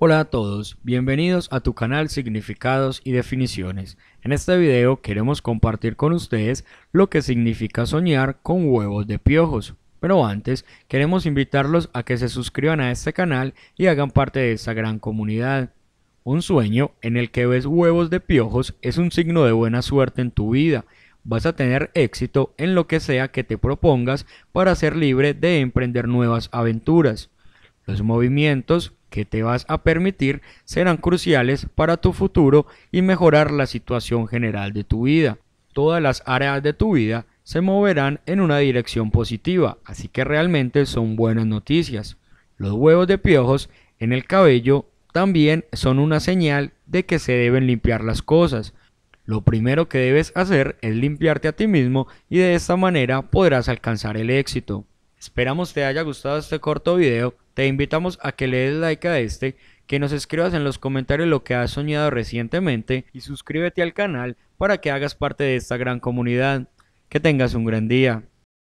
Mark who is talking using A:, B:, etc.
A: Hola a todos, bienvenidos a tu canal Significados y Definiciones. En este video queremos compartir con ustedes lo que significa soñar con huevos de piojos. Pero antes, queremos invitarlos a que se suscriban a este canal y hagan parte de esta gran comunidad. Un sueño en el que ves huevos de piojos es un signo de buena suerte en tu vida. Vas a tener éxito en lo que sea que te propongas para ser libre de emprender nuevas aventuras. Los movimientos que te vas a permitir serán cruciales para tu futuro y mejorar la situación general de tu vida. Todas las áreas de tu vida se moverán en una dirección positiva, así que realmente son buenas noticias. Los huevos de piojos en el cabello también son una señal de que se deben limpiar las cosas. Lo primero que debes hacer es limpiarte a ti mismo y de esta manera podrás alcanzar el éxito. Esperamos te haya gustado este corto video te invitamos a que le des like a este, que nos escribas en los comentarios lo que has soñado recientemente y suscríbete al canal para que hagas parte de esta gran comunidad. Que tengas un gran día.